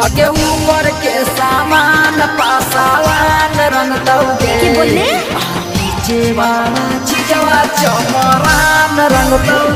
के ऊपर के सामान पासावान रंग दौगे। बोले? चमरान रंग दौगे।